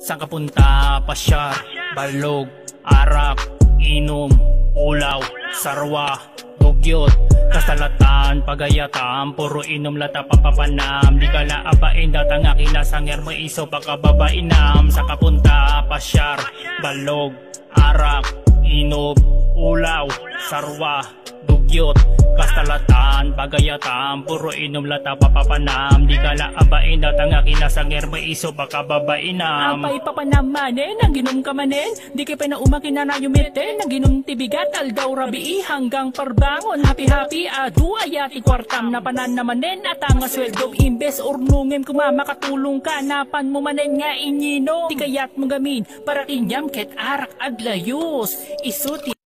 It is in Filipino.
Saan ka punta? Pasyar, balog, arak, inom, ulaw, sarwa, dugyot, kasalatan, pagayatan, puro inom lata papapanam, di ka laabain datang akilasanger mo iso pagkababainam, sa kapunta, pasyar, balog, arak, inom, ulaw, sarwa, dugyot, kastalatan, pagayatan, puro inom lata papapanam, di ka laabain datang akilasanger mo iso pagkababainam. Apay papanamanen, ang ginom ka manen. Di kay pinaumakin na nayumiten Ang ginom tibigat, aldaw rabii Hanggang parbangon, happy-happy Adu ayati kwartam na panan na manen. At ang sweldo imbes urnungim Kumama katulong ka, napan mo manen nga inyino Di kayat mo gamin, para kinyam ket arak adlayos. Isuti